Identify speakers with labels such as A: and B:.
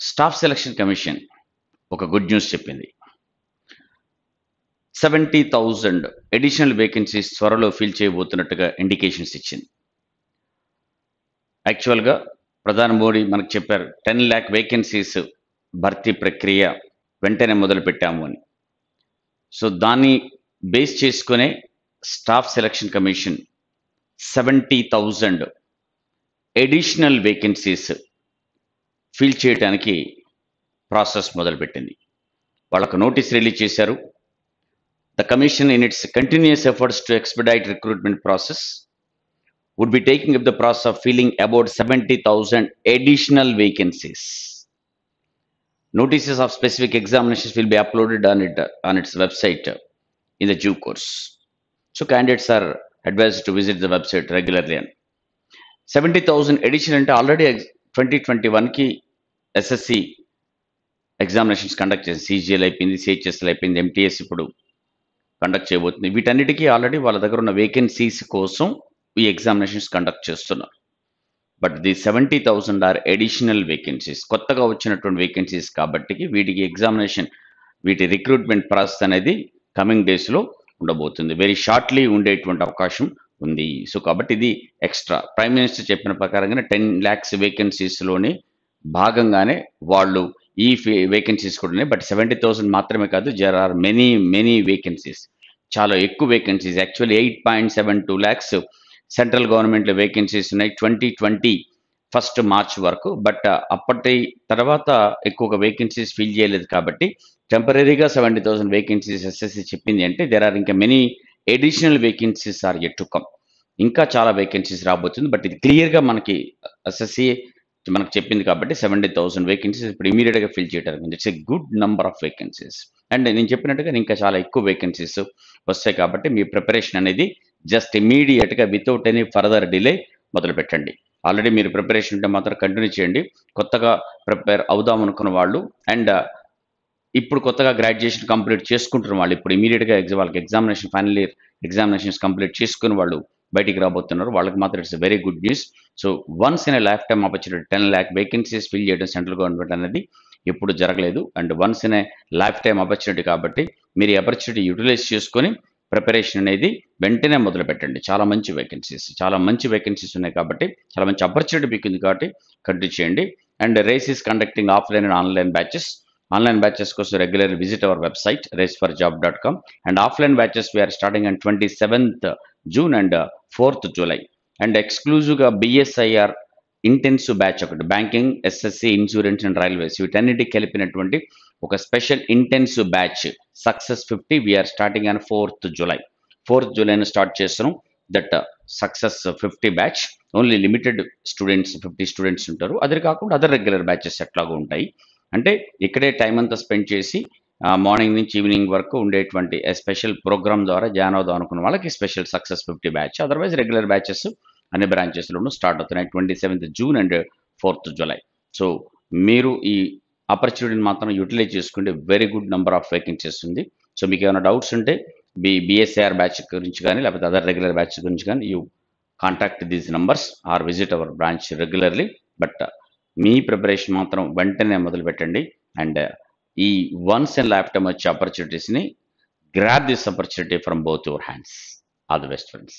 A: Staff selection commission ఒక good news చెప్పింది. Seventy thousand additional vacancies త్వరలో ఫిల్ చేయబోతున్నట్టుగా ఇండికేషన్స్ ఇచ్చింది. యాక్చువల్గా ప్రధాని మోడీ మనకు చెప్పారు టెన్ ల్యాక్ వేకెన్సీస్ భర్తీ ప్రక్రియ వెంటనే మొదలు పెట్టాము అని. సో దాన్ని బేస్ చేసుకునే staff selection commission seventy thousand additional vacancies fill చేయడానికి ప్రాసెస్ మొదలుపెట్టింది. వాళ్ళకు నోటీస్ రిలీజ్ చేశారు. The commission in its continuous efforts to expedite recruitment process would be taking up the process of filling about seventy thousand additional vacancies notices of specific examinations will be uploaded on it on its website in the due course so candidates are advise to visit the website regularly అని seventy thousand edition అంటే already twenty twenty వన్కి SSC examinations conduct చేసి CGL అయిపోయింది CHSL అయిపోయింది MTS ఇప్పుడు conduct చేయబోతుంది. వీటన్నిటికీ already వాళ్ళ దగ్గర ఉన్న వేకెన్సీస్ కోసం ఈ ఎగ్జామినేషన్స్ కండక్ట్ చేస్తున్నారు. But the seventy thousand are additional vacancies కొత్తగా వచ్చినటువంటి వేకెన్సీస్ కాబట్టి వీటికి ఎగ్జామినేషన్ వీటి రిక్రూట్మెంట్ ప్రాసెస్ అనేది కమింగ్ డేస్లో ఉండబోతుంది. వెరీ షార్ట్లీ ఉండేటువంటి అవకాశం ఉంది. సో కాబట్టి ఇది ఎక్స్ట్రా ప్రైమ్ మినిస్టర్ చెప్పిన ప్రకారంగానే టెన్ ల్యాక్స్ వేకెన్సీస్లోనే భాగంగానే వాళ్ళు ఈ వేకెన్సీస్ కూడా ఉన్నాయి. బట్ సెవెంటీ థౌసండ్ మాత్రమే కాదు there are many many vacancies చాలా ఎక్కువ vacancies actually eight point seven two lakhs central గవర్నమెంట్లో వేకెన్సీస్ ఉన్నాయి ట్వంటీ ట్వంటీ ఫస్ట్ మార్చ్ వరకు. బట్ uh, అప్పటి తర్వాత ఎక్కువగా వేకెన్సీస్ ఫిల్ చేయలేదు కాబట్టి టెంపరీగా సెవెంటీ థౌసండ్ వేకెన్సీస్ ఎస్ఎస్సి చెప్పింది అంటే దెర్ ఆర్ ఇంకా మెనీ ఎడిషనల్ వేకెన్సీస్ ఆర్ ఎట్టుకం ఇంకా చాలా వేకెన్సీస్ రాబోతుంది. బట్ ఇది క్లియర్గా మనకి ఎస్ఎస్సి మనకు చెప్పింది కాబట్టి సెవెంటీ థౌసండ్ వేకెన్సీస్ ఇప్పుడు ఇమీడియట్గా ఫిల్ చేయడానికి it's a good number of vacancies and నేను చెప్పినట్టుగా ఇంకా చాలా ఎక్కువ వేకెన్సీస్ వస్తాయి కాబట్టి మీ ప్రిపరేషన్ అనేది జస్ట్ ఇమీడియట్గా వితౌట్ ఎనీ ఫర్దర్ డిలే మొదలు పెట్టండి. ఆల్రెడీ మీరు ప్రిపరేషన్ ఉంటే మాత్రం కంటిన్యూ చేయండి. కొత్తగా ప్రిపేర్ అవుదాం అనుకున్న వాళ్ళు అండ్ uh, ఇప్పుడు కొత్తగా గ్రాడ్యుయేషన్ కంప్లీట్ చేసుకుంటున్న వాళ్ళు ఇప్పుడు ఇమీడియట్గా ఎగ్జామ్ వాళ్ళకి examination final year examinations complete చేసుకుని వాళ్ళు బయటికి రాబోతున్నారు. వాళ్ళకి మాత్రం it's very good news so once in life time opportunity ten lakh vacancies fill చేయడం సెంట్రల్ గవర్నమెంట్ అనేది ఎప్పుడు జరగలేదు. And once in life time opportunity కాబట్టి మీరు ఈ ఆపర్చునిటీ యూటిలైజ్ చేసుకొని ప్రిపరేషన్ అనేది వెంటనే మొదలు పెట్టండి. చాలా మంచి వేకెన్సీస్ చాలా మంచి వేకెన్సీస్ ఉన్నాయి కాబట్టి చాలా మంచి ఆపర్చునిటీ మీకు ఉంది కాబట్టి కంటిన్యూ చేయండి. And race is conducting offline and online batches online batches కోసం regular visit our website race for job dot com and offline batches we're starting and twenty seventh June and fourth July. And ఎక్స్క్లూజివ్గా BSIR intensive batch ఒకటి banking SSC insurance and railways. వీటన్నిటికి కలిపినటువంటి ఒక special intensive batch success fifty. We're starting and fourth July. Fourth జూలైని start చేస్తున్నాం. That success fifty batch. Only limited students fifty students ఉంటారు. అదే కాకుండా అదర్ రెగ్యులర్ బ్యాచెస్ ఎట్లాగో ఉంటాయి. అంటే ఇక్కడే టైం అంతా స్పెండ్ చేసి మార్నింగ్ నుంచి ఈవినింగ్ వరకు ఉండేటువంటి స్పెషల్ ప్రోగ్రామ్ ద్వారా జాయిన్ అవుదాం అనుకున్న వాళ్ళకి special success fifty batch. Otherwise regular batches అన్ని బ్రాంచెస్లోనూ స్టార్ట్ అవుతున్నాయి. Twenty seventh June and fourth July. So మీరు ఈ ఆపర్చునిటీని మాత్రం యూటిలైజ్ చేసుకుంటే very good number of vacancies ఉంది. సో మీకు ఏమైనా డౌట్స్ ఉంటే బి బిఎస్ఐఆర్ బ్యాచ్ గురించి కానీ లేకపోతే అదర్ రెగ్యులర్ బ్యాచ్ గురించి కానీ you contact these numbers or visit our branch regularly. But me preparation మాత్రం వెంటనే మొదలు పెట్టండి అండ్ ఈ వన్స్ అండ్ లైఫ్ టైమ్ వచ్చే ఆపర్చునిటీస్ని grab this opportunity from both your hands all the best friends